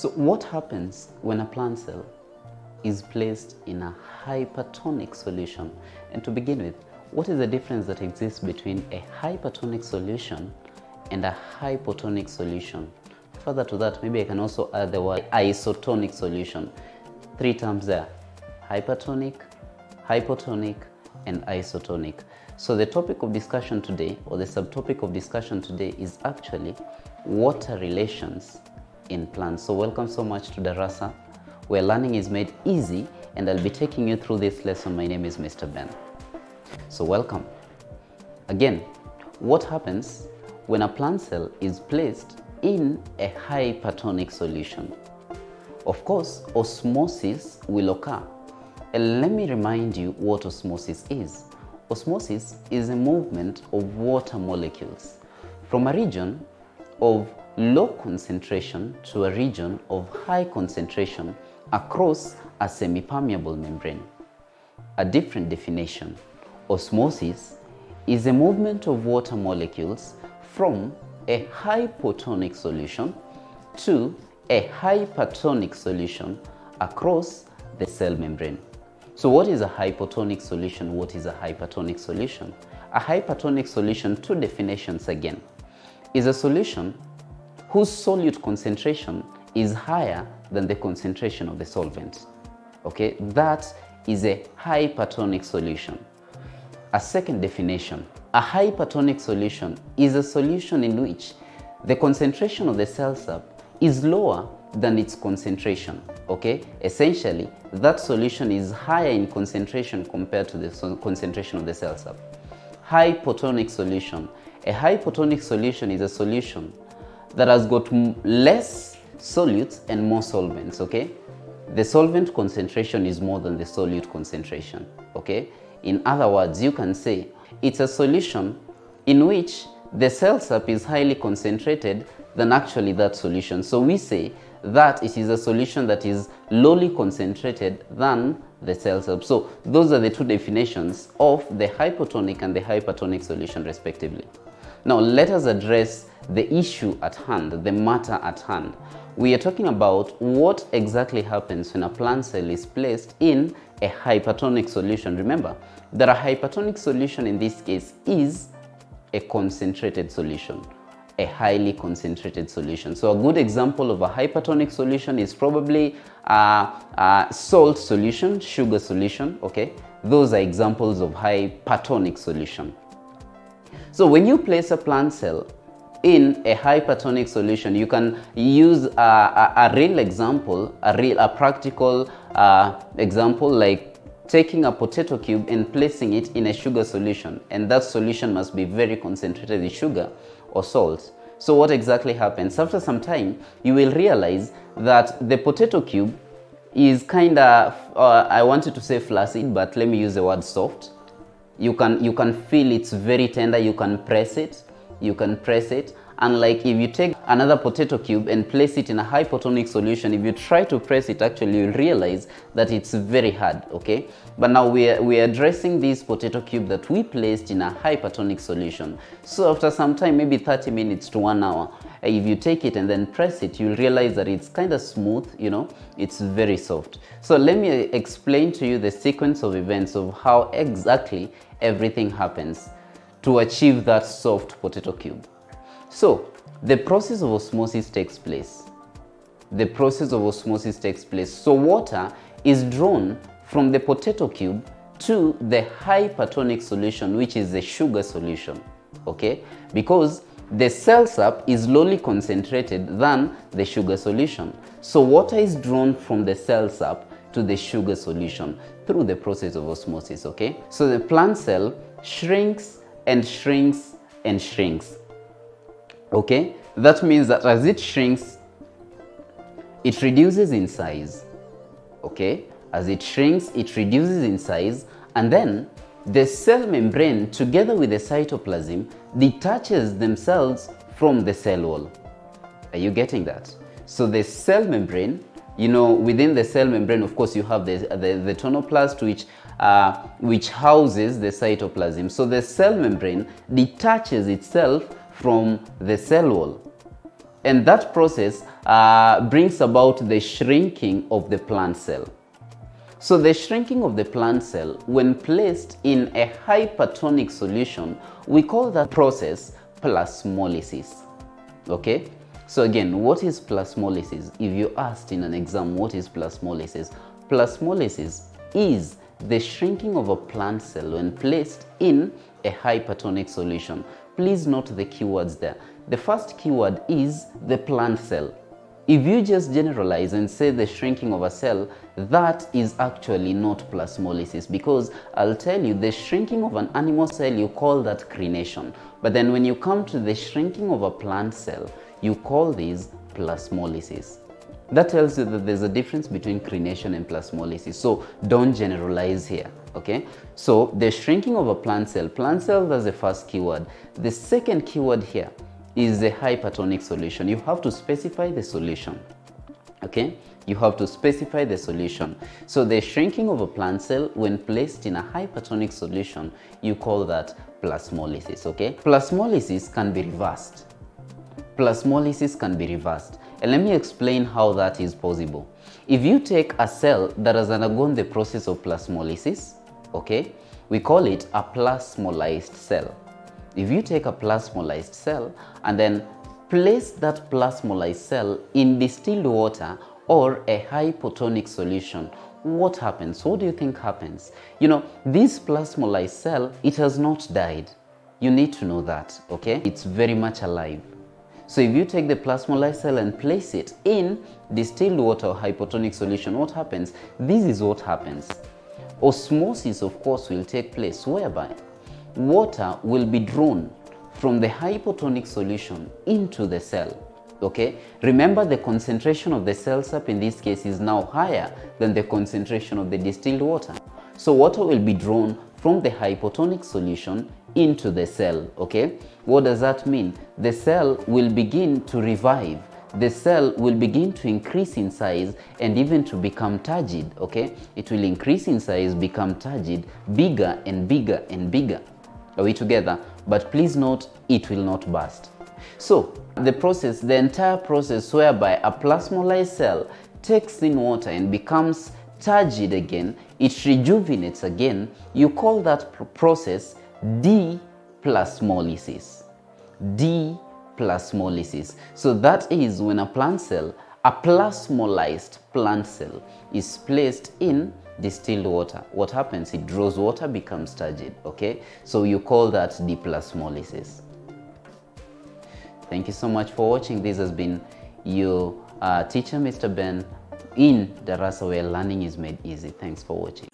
So what happens when a plant cell is placed in a hypertonic solution? And to begin with, what is the difference that exists between a hypertonic solution and a hypotonic solution? Further to that, maybe I can also add the word isotonic solution. Three terms there, hypertonic, hypotonic, and isotonic. So the topic of discussion today, or the subtopic of discussion today is actually water relations in plants. So welcome so much to Darasa, where learning is made easy and I'll be taking you through this lesson. My name is Mr. Ben. So welcome. Again, what happens when a plant cell is placed in a hypertonic solution? Of course, osmosis will occur. And let me remind you what osmosis is. Osmosis is a movement of water molecules from a region of low concentration to a region of high concentration across a semi-permeable membrane. A different definition, osmosis is a movement of water molecules from a hypotonic solution to a hypertonic solution across the cell membrane. So what is a hypotonic solution? What is a hypertonic solution? A hypertonic solution, two definitions again, is a solution whose solute concentration is higher than the concentration of the solvent. Okay, that is a hypertonic solution. A second definition, a hypertonic solution is a solution in which the concentration of the cell sap is lower than its concentration. Okay, essentially that solution is higher in concentration compared to the concentration of the cell sap. Hypotonic solution. A hypotonic solution is a solution that has got less solutes and more solvents, okay? The solvent concentration is more than the solute concentration, okay? In other words, you can say it's a solution in which the cell sap is highly concentrated than actually that solution. So we say that it is a solution that is lowly concentrated than the cell sap. So those are the two definitions of the hypotonic and the hypertonic solution respectively. Now let us address the issue at hand, the matter at hand. We are talking about what exactly happens when a plant cell is placed in a hypertonic solution. Remember that a hypertonic solution in this case is a concentrated solution, a highly concentrated solution. So a good example of a hypertonic solution is probably a, a salt solution, sugar solution, okay? Those are examples of hypertonic solution. So when you place a plant cell in a hypertonic solution, you can use a, a, a real example, a real, a practical uh, example like taking a potato cube and placing it in a sugar solution. And that solution must be very concentrated in sugar or salt. So what exactly happens? After some time, you will realize that the potato cube is kind of, uh, I wanted to say flaccid, but let me use the word soft. You can, you can feel it's very tender, you can press it, you can press it unlike if you take another potato cube and place it in a hypotonic solution if you try to press it actually you'll realize that it's very hard okay? But now we are, we are addressing this potato cube that we placed in a hypertonic solution. So after some time maybe 30 minutes to one hour eh, if you take it and then press it you'll realize that it's kind of smooth you know? It's very soft. So let me explain to you the sequence of events of how exactly everything happens to achieve that soft potato cube. So the process of osmosis takes place. The process of osmosis takes place. So water is drawn from the potato cube to the hypertonic solution, which is the sugar solution, okay? Because the cell sap is lowly concentrated than the sugar solution. So water is drawn from the cell sap to the sugar solution through the process of osmosis, okay? So the plant cell shrinks and shrinks and shrinks. Okay? That means that as it shrinks, it reduces in size. Okay? As it shrinks, it reduces in size and then the cell membrane together with the cytoplasm detaches themselves from the cell wall. Are you getting that? So the cell membrane, you know, within the cell membrane, of course, you have the, the, the tonoplast, which uh, which houses the cytoplasm. So the cell membrane detaches itself from the cell wall. And that process uh, brings about the shrinking of the plant cell. So the shrinking of the plant cell, when placed in a hypertonic solution, we call that process plasmolysis. Okay? So again, what is plasmolysis? If you asked in an exam, what is plasmolysis? Plasmolysis is the shrinking of a plant cell when placed in a hypertonic solution. Please note the keywords there. The first keyword is the plant cell. If you just generalize and say the shrinking of a cell, that is actually not plasmolysis because I'll tell you the shrinking of an animal cell, you call that crenation. But then when you come to the shrinking of a plant cell, you call this plasmolysis. That tells you that there's a difference between crenation and plasmolysis. So don't generalize here, okay? So the shrinking of a plant cell, plant cell, that's the first keyword. The second keyword here is the hypertonic solution. You have to specify the solution, okay? You have to specify the solution. So the shrinking of a plant cell when placed in a hypertonic solution, you call that plasmolysis, okay? Plasmolysis can be reversed. Plasmolysis can be reversed. And let me explain how that is possible. If you take a cell that has undergone the process of plasmolysis, okay, we call it a plasmolysed cell. If you take a plasmolysed cell and then place that plasmolysed cell in distilled water or a hypotonic solution, what happens? What do you think happens? You know, this plasmolysed cell, it has not died. You need to know that, okay? It's very much alive. So if you take the plasmolysed cell and place it in distilled water or hypotonic solution, what happens? This is what happens. Osmosis, of course, will take place whereby water will be drawn from the hypotonic solution into the cell. Okay, remember the concentration of the cell sap in this case is now higher than the concentration of the distilled water. So water will be drawn from the hypotonic solution into the cell, okay? What does that mean? The cell will begin to revive. The cell will begin to increase in size and even to become turgid, okay? It will increase in size, become turgid, bigger and bigger and bigger. Are we together? But please note, it will not burst. So, the process, the entire process whereby a plasmolysed cell takes in water and becomes turgid again, it rejuvenates again, you call that process deplasmolysis. deplasmolysis. So that is when a plant cell, a plasmolysed plant cell is placed in distilled water. What happens? It draws water, becomes turgid, okay? So you call that deplasmolysis. Thank you so much for watching. This has been your uh, teacher, Mr. Ben, in Darasa where learning is made easy. Thanks for watching.